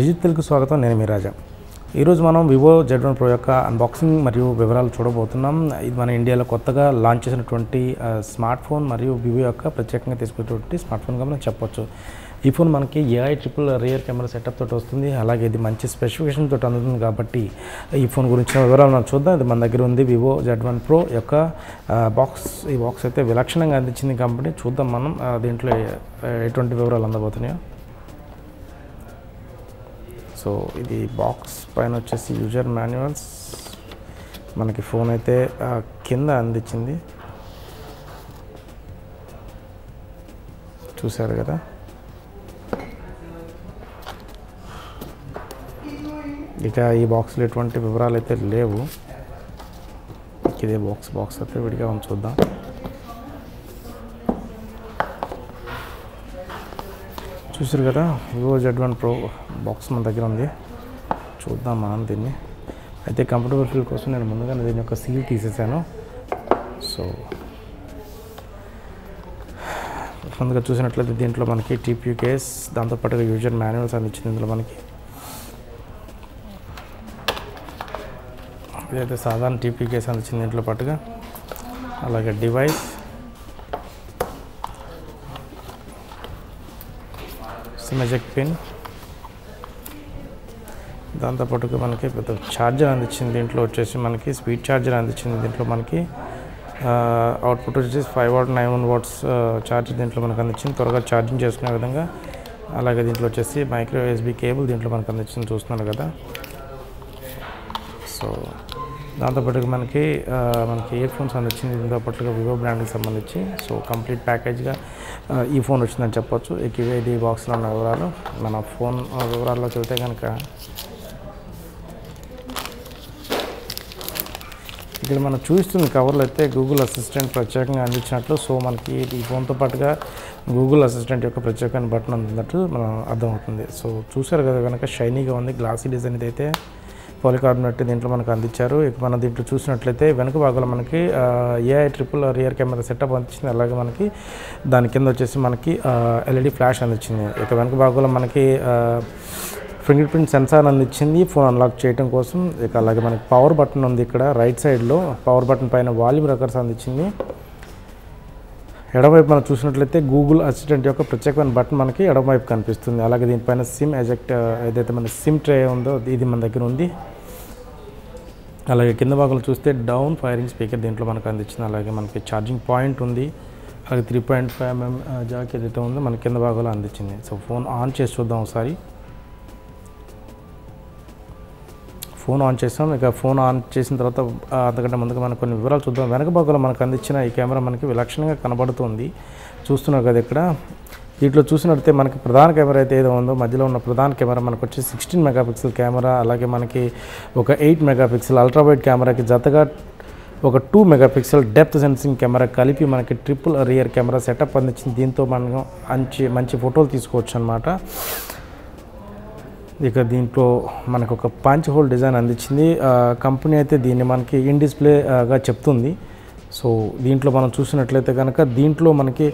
డిజిటల్కి స్వాగతం. నేను మీ రాజా. ఈరోజు మనం వివో జెడ్ వన్ ప్రో యొక్క అన్బాక్సింగ్ మరియు వివరాలు చూడబోతున్నాం. ఇది మన ఇండియాలో కొత్తగా లాంచ్ చేసినటువంటి స్మార్ట్ ఫోన్ మరియు వివో యొక్క ప్రత్యేకంగా తీసుకునేటువంటి స్మార్ట్ ఫోన్గా మనం చెప్పొచ్చు. ఈ ఫోన్ మనకి AI triple rear camera setup తోటి వస్తుంది. అలాగే ఇది మంచి స్పెసిఫికేషన్ తోటి అందుతుంది కాబట్టి ఈ ఫోన్ గురించిన వివరాలు మనం చూద్దాం. ఇది మన దగ్గర ఉంది వివో జెడ్ వన్ ప్రో యొక్క బాక్స్ ఈ బాక్స్ అయితే విలక్షణంగా అందించింది కాబట్టి చూద్దాం మనం. దీంట్లో ఎటువంటి వివరాలు అందబోతున్నాయో. సో ఇది బాక్స్ పైన వచ్చేసి యూజర్ మాన్యువల్స్ మనకి ఫోన్ అయితే కింద అందించింది. చూశారు కదా? ఇక ఈ బాక్స్లో ఎటువంటి వివరాలు అయితే లేవు. ఇదే బాక్స్ బాక్స్ అయితే విడిగా ఉంచుద్దాం చూసారు కదా Vivo Z one pro box మన దగ్గర ఉంది. చూద్దాం మనం దీన్ని. అయితే కంఫర్టబుల్ ఫీల్ కోసం నేను ముందుగానే దీని యొక్క సీల్ తీసేసాను. సో ముందుగా చూసినట్లయితే దీంట్లో మనకి టీపీ కేస్ దాంతోపాటుగా యూజర్ మాన్యువల్స్ అందించింది ఇందులో మనకి. ఇదైతే సాధారణ టీపీ కేస్ అందించింది దీంట్లో పాటుగా. అలాగే డివైస్ సిమెజెక్ పిన్ దాంతోపాటుగా మనకి పెద్ద ఛార్జర్ అందించింది దీంట్లో వచ్చేసి మనకి స్పీడ్ ఛార్జర్ అందించింది దీంట్లో మనకి. అవుట్పుట్ వచ్చేసి five watt nine one watts charger దీంట్లో మనకు అందించింది. త్వరగా ఛార్జింగ్ చేసుకునే విధంగా. అలాగే దీంట్లో వచ్చేసి మైక్రో ఎస్బీ కేబుల్ దీంట్లో మనకు అందించింది చూస్తున్నారు కదా. సో దాంతోపాటు మనకి మనకి ఇయర్ ఫోన్స్ అందించింది దీంతో పాటుగా వివో బ్రాండ్కి సంబంధించి సో కంప్లీట్ ప్యాకేజ్గా ఈ ఫోన్ వచ్చిందని చెప్పొచ్చు. ఇక ఇవే ఇది బాక్స్లో ఉన్న వివరాలు మన ఫోన్ వివరాల్లో చూస్తే కనుక ఇక్కడ మనం చూస్తున్న కవర్లో అయితే గూగుల్ అసిస్టెంట్ ప్రత్యేకంగా అందించినట్లు సో మనకి ఈ ఫోన్తో పాటుగా గూగుల్ అసిస్టెంట్ యొక్క ప్రత్యేకమైన బటన్ అందినట్టు మనం అర్థమవుతుంది. సో చూసారు కదా కనుక షైనీగా ఉంది గ్లాసీ డిజైన్ ఇది అయితే పాలికార్బోనేట్ దీంట్లో మనకు అందించారు. ఇక మనం దీంట్లో చూసినట్లయితే వెనుక భాగంలో మనకి AI triple rear camera setup అందించింది. అలాగే మనకి దాని కింద వచ్చేసి మనకి ఎల్ఈడి ఫ్లాష్ అందించింది. ఇక వెనుక భాగంలో మనకి ఫింగర్ ప్రింట్ సెన్సార్ అందించింది. ఫోన్ అన్లాక్ చేయడం కోసం. ఇక అలాగే మనకి పవర్ బటన్ ఉంది ఇక్కడ. రైట్ సైడ్లో పవర్ బటన్ పైన వాల్యూమ్ రకర్స్ అందించింది. ఎడమవైపు మనం చూసినట్లయితే గూగుల్ అసిస్టెంట్ యొక్క ప్రత్యేకమైన బటన్ మనకి ఎడమవైపు కనిపిస్తుంది. అలాగే దీనిపైన సిమ్ ఎజెక్ట్ ఏదైతే మన సిమ్ ట్రే ఉందో ఇది మన దగ్గర ఉంది. అలాగే కింద భాగంలో చూస్తే డౌన్ ఫైరింగ్ స్పీకర్ దీంట్లో మనకు అందించింది అలాగే మనకి ఛార్జింగ్ పాయింట్ ఉంది. అలాగే three point five MM jack ఏదైతే ఉందో మన కింద భాగంలో అందించింది. సో ఫోన్ ఆన్ చేసి చూద్దాం ఒకసారి. ఫోన్ ఆన్ చేసాం. ఇక ఫోన్ ఆన్ చేసిన తర్వాత అంతకంటే ముందుగా మనం కొన్ని వివరాలు చూద్దాం. వెనక భాగంలో మనకు అందించిన ఈ కెమెరా మనకి విలక్షణంగా కనబడుతుంది. చూస్తున్నారు కదా ఇక్కడ. వీటిలో చూసినట్లయితే మనకి ప్రధాన కెమెరా అయితే ఏదో ఉందో మధ్యలో ఉన్న ప్రధాన కెమెరా మనకు వచ్చి సిక్స్టీన్ మెగాపిక్సెల్ కెమెరా అలాగే మనకి ఒక ఎయిట్ మెగాపిక్సెల్ అల్ట్రావైడ్ కెమెరాకి జతగా ఒక two megapixel depth sensing camera కలిపి మనకి ట్రిపుల్ రియర్ కెమెరా సెటప్ అందించింది. దీంతో మనం మంచి మంచి ఫోటోలు తీసుకోవచ్చు అనమాట ఇక దీంట్లో మనకు ఒక పంచ్ హోల్ డిజైన్ అందించింది. కంపెనీ అయితే దీన్ని మనకి ఇన్ డిస్ప్లేగా చెప్తుంది. సో దీంట్లో మనం చూసినట్లయితే కనుక దీంట్లో మనకి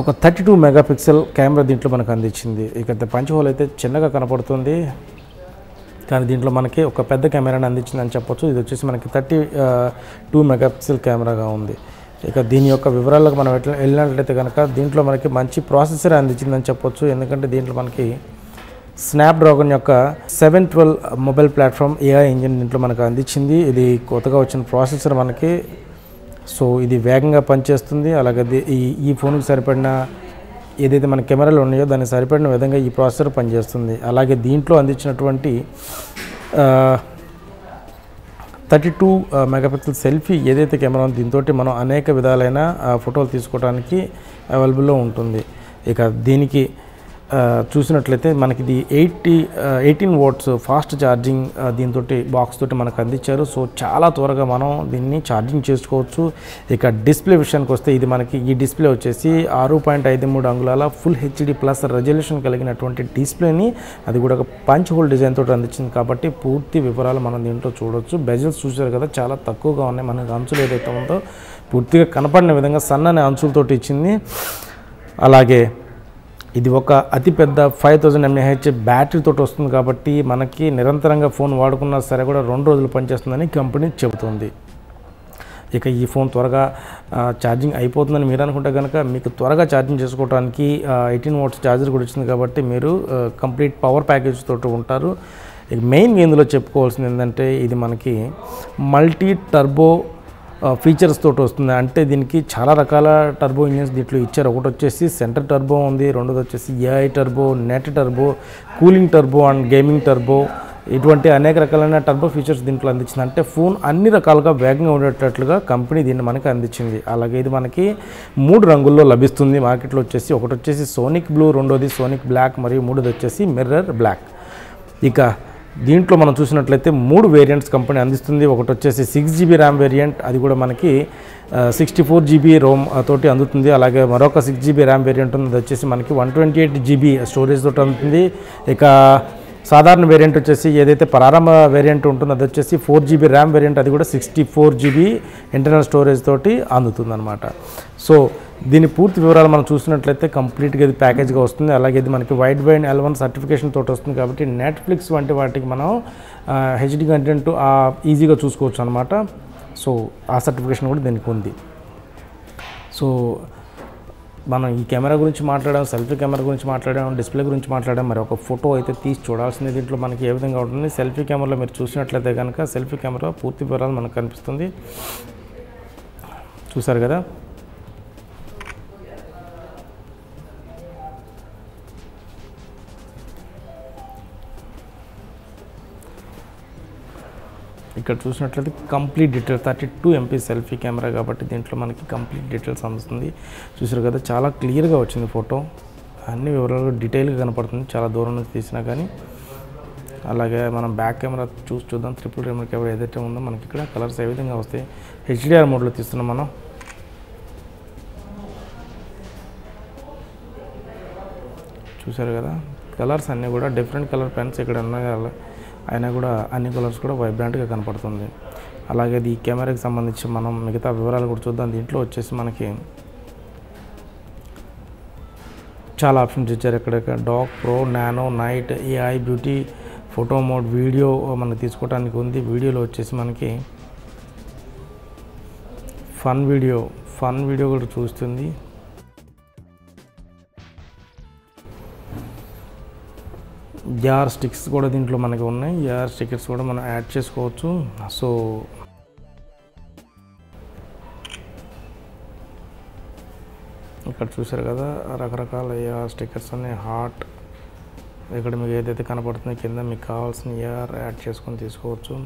ఒక థర్టీ టూ మెగాపిక్సెల్ కెమెరా దీంట్లో మనకు అందించింది. ఇక పంచ్ హోల్ అయితే చిన్నగా కనపడుతుంది. కానీ దీంట్లో మనకి ఒక పెద్ద కెమెరాని అందించింది అని చెప్పొచ్చు. ఇది వచ్చేసి మనకి థర్టీ టూ మెగాపిక్సెల్ కెమెరాగా ఉంది. ఇక దీని యొక్క వివరాలకు మనం ఎట్లా వెళ్ళినట్లయితే కనుక దీంట్లో మనకి మంచి ప్రాసెసర్ అందించిందని చెప్పొచ్చు. ఎందుకంటే దీంట్లో మనకి స్నాప్డ్రాగన్ యొక్క seven twelve mobile platform AI engine దీంట్లో మనకు అందించింది. ఇది కొత్తగా వచ్చిన ప్రాసెసర్ మనకి. సో ఇది వేగంగా పనిచేస్తుంది. అలాగే ఈ ఈ ఫోన్కి సరిపడిన ఏదైతే మన కెమెరాలు ఉన్నాయో దానికి సరిపడిన విధంగా ఈ ప్రాసెసర్ పనిచేస్తుంది. అలాగే దీంట్లో అందించినటువంటి థర్టీ టూ మెగాపిక్సెల్ సెల్ఫీ ఏదైతే కెమెరా ఉందో దీంతో మనం అనేక విధాలైన ఫోటోలు తీసుకోవడానికి అవైలబుల్లో ఉంటుంది. ఇక దీనికి చూసినట్లయితే మనకి ఇది eighty eighteen watts fast charging దీంతో బాక్స్ తోటి మనకు అందించారు. సో చాలా త్వరగా మనం దీన్ని ఛార్జింగ్ చేసుకోవచ్చు. ఇక డిస్ప్లే విషయానికి వస్తే ఇది మనకి ఈ డిస్ప్లే వచ్చేసి ఆరు పాయింట్ ఐదు మూడు అంగుళాల ఫుల్ హెచ్డి ప్లస్ రెజల్యూషన్ కలిగినటువంటి డిస్ప్లేని అది కూడా ఒక పంచ్ హోల్ డిజైన్ తోటి అందించింది కాబట్టి పూర్తి వివరాలు మనం దీంట్లో చూడొచ్చు. బెజల్స్ చూసారు కదా చాలా తక్కువగా ఉన్నాయి. మనకి అంచులు ఏదైతే ఉందో పూర్తిగా కనపడిన విధంగా సన్నని అంచులతోటి ఇచ్చింది. అలాగే ఇది ఒక అతిపెద్ద ఫైవ్ థౌజండ్ ఎంఏహెచ్ బ్యాటరీతో వస్తుంది కాబట్టి మనకి నిరంతరంగా ఫోన్ వాడుకున్నా సరే కూడా రెండు రోజులు పనిచేస్తుందని కంపెనీ చెబుతుంది. ఇక ఈ ఫోన్ త్వరగా ఛార్జింగ్ అయిపోతుందని మీరు అనుకుంటే కనుక మీకు త్వరగా ఛార్జింగ్ చేసుకోవడానికి ఎయిటీన్ వాట్స్ ఛార్జర్ కూడా వచ్చింది కాబట్టి మీరు కంప్లీట్ పవర్ ప్యాకేజ్ తోటి ఉంటారు. ఇక మెయిన్ ఇందులో చెప్పుకోవాల్సింది ఏంటంటే ఇది మనకి మల్టీ టర్బో ఫీచర్స్ తోటి వస్తుంది. అంటే దీనికి చాలా రకాల టర్బో ఇంజిన్స్ దీంట్లో ఇచ్చారు. ఒకటి వచ్చేసి సెంటర్ టర్బో ఉంది. రెండోది వచ్చేసి AI turbo net turbo cooling turbo and gaming turbo ఇటువంటి అనేక రకాలైన టర్బో ఫీచర్స్ దీంట్లో అందించింది. అంటే ఫోన్ అన్ని రకాలుగా వేగంగా ఉండేటట్లుగా కంపెనీ దీన్ని మనకి అందించింది. అలాగే ఇది మనకి మూడు రంగుల్లో లభిస్తుంది. మార్కెట్లో వచ్చేసి ఒకటి వచ్చేసి సోనిక్ బ్లూ రెండోది సోనిక్ బ్లాక్ మరియు మూడోది వచ్చేసి మిర్రర్ బ్లాక్ ఇక దీంట్లో మనం చూసినట్లయితే మూడు వేరియంట్స్ కంపెనీ అందిస్తుంది. ఒకటి వచ్చేసి సిక్స్ జీబీ ర్యామ్ వేరియంట్ అది కూడా మనకి సిక్స్టీ ఫోర్ జీబీ రోమ్ తోటి అందుతుంది. అలాగే మరొక సిక్స్ జీబీ ర్యామ్ వేరియంట్ ఉంది అది వచ్చేసి మనకి one twenty eight GB storage తోటి అందుతుంది. ఇక సాధారణ వేరియంట్ వచ్చేసి ఏదైతే ప్రారంభ వేరియంట్ ఉంటుందో అది వచ్చేసి ఫోర్ జీబీ ర్యామ్ వేరియంట్ అది కూడా sixty four GB internal storage తోటి అందుతుంది అనమాట సో దీని పూర్తి వివరాలు మనం చూసినట్లయితే కంప్లీట్గా ఇది ప్యాకేజ్గా వస్తుంది. అలాగే ఇది మనకి వైడ్ వైడ్ ఎలవన్ సర్టిఫికేషన్ తోటి వస్తుంది కాబట్టి నెట్ఫ్లిక్స్ వంటి వాటికి మనం హెచ్డి కంటెంట్ ఈజీగా చూసుకోవచ్చు అనమాట సో ఆ సర్టిఫికేషన్ కూడా దీనికి ఉంది. సో మనం ఈ కెమెరా గురించి మాట్లాడాం సెల్ఫీ కెమెరా గురించి మాట్లాడాం డిస్ప్లే గురించి మాట్లాడాం మరి ఒక ఫోటో అయితే తీసి చూడాల్సింది దీంట్లో మనకి ఏ విధంగా ఉంటుంది. సెల్ఫీ కెమెరాలో మీరు చూసినట్లయితే కనుక సెల్ఫీ కెమెరా పూర్తి వివరాలు మనకు కనిపిస్తుంది. చూసారు కదా? ఇక్కడ చూసినట్లయితే complete details thirty two MP selfie camera కాబట్టి దీంట్లో మనకి కంప్లీట్ డీటెయిల్స్ అందుతుంది చూసారు కదా చాలా క్లియర్గా వచ్చింది ఫోటో. అన్ని వివరాలు డీటెయిల్గా కనపడుతుంది చాలా దూరం నుంచి తీసినా కానీ. అలాగే మనం బ్యాక్ కెమెరా చూసి చూద్దాం ట్రిపుల్ కెమెరా కెమెరా ఏదైతే ఉందో మనకి ఇక్కడ కలర్స్ ఏ విధంగా వస్తాయి. హెచ్డిఆర్ మోడ్లో తీస్తున్నాం మనం. చూసారు కదా కలర్స్ అన్నీ కూడా డిఫరెంట్ కలర్ పెన్స్ ఇక్కడ ఉన్నాయి. అయినా కూడా అన్ని కలర్స్ కూడా వైబ్రాంట్గా కనపడుతుంది. అలాగే ఈ కెమెరాకి సంబంధించి మనం మిగతా వివరాలు కూడా చూద్దాం. దీంట్లో వచ్చేసి మనకి చాలా ఆప్షన్స్ ఇచ్చారు. ఇక్కడ doc pro nano night AI beauty photo mode video మనం తీసుకోవడానికి ఉంది. వీడియోలో వచ్చేసి మనకి ఫన్ వీడియో ఫన్ వీడియో కూడా చూస్తుంది. జార్ స్టిక్స్ కూడా దీంట్లో మనకి ఉన్నాయి. జార్ స్టిక్కర్స్ కూడా మనం యాడ్ చేసుకోవచ్చు. సో ఇక్కడ చూసారు కదా రకరకాల ఏఆర్ స్టిక్కర్స్ ఉన్నాయి. హార్ట్ ఇక్కడ మీకు ఏదైతే కనపడుతుందో కింద మీకు కావాల్సిన ఏఆర్ యాడ్ చేసుకొని తీసుకోవచ్చు.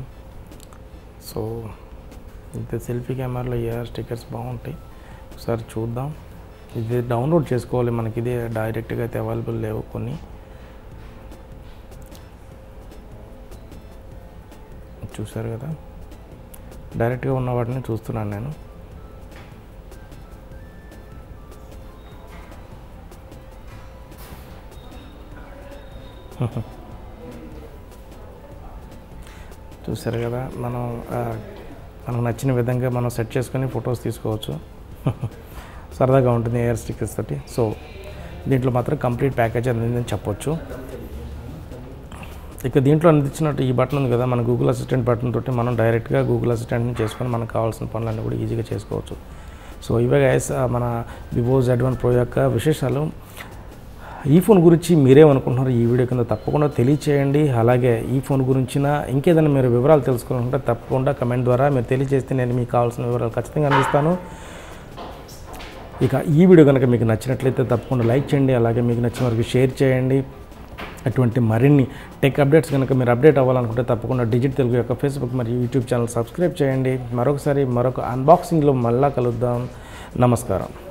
సో ఇంత సెల్ఫీ కెమెరాలో ఏఆర్ స్టిక్కర్స్ బాగుంటాయి. ఒకసారి చూద్దాం. ఇది డౌన్లోడ్ చేసుకోవాలి మనకి. ఇది డైరెక్ట్గా అయితే అవైలబుల్ లేవు కొన్ని. చూశారు కదా. డైరెక్ట్గా ఉన్న వాటిని చూస్తున్నాను నేను. చూసారు కదా మనం మనకు నచ్చిన విధంగా మనం సెట్ చేసుకొని ఫొటోస్ తీసుకోవచ్చు. సరదాగా ఉంటుంది ఎయిర్ స్టిక్కర్స్ తోటి. సో దీంట్లో మాత్రం కంప్లీట్ ప్యాకేజ్ అందిందని చెప్పొచ్చు. ఇక దీంట్లో అందించినట్టు ఈ బటన్ ఉంది కదా మన గూగుల్ అసిస్టెంట్ బటన్ తోటి మనం డైరెక్ట్గా గూగుల్ అసిస్టెంట్ని చేసుకొని మనకు కావాల్సిన పనులన్నీ కూడా ఈజీగా చేసుకోవచ్చు. సో ఇవే గైస్ మన వివో జెడ్ వన్ ప్రో యొక్క విశేషాలు. ఈ ఫోన్ గురించి మీరేమనుకుంటున్నారు ఈ వీడియో కింద తప్పకుండా తెలియచేయండి. అలాగే ఈ ఫోన్ గురించిన ఇంకేదైనా మీరు వివరాలు తెలుసుకోవాలంటే తప్పకుండా కమెంట్ ద్వారా మీరు తెలియజేస్తే నేను మీకు కావాల్సిన వివరాలు ఖచ్చితంగా అందిస్తాను. ఇక ఈ వీడియో కనుక మీకు నచ్చినట్లయితే తప్పకుండా లైక్ చేయండి. అలాగే మీకు నచ్చిన వరకు షేర్ చేయండి. అటువంటి మరిన్ని టెక్ అప్డేట్స్ కనుక మీరు అప్డేట్ అవ్వాలనుకుంటే తప్పకుండా డిజిట్ తెలుగు యొక్క ఫేస్బుక్ మరియు యూట్యూబ్ ఛానల్ సబ్స్క్రైబ్ చేయండి. మరొకసారి మరొక అన్బాక్సింగ్లో మళ్ళా కలుద్దాం. నమస్కారం.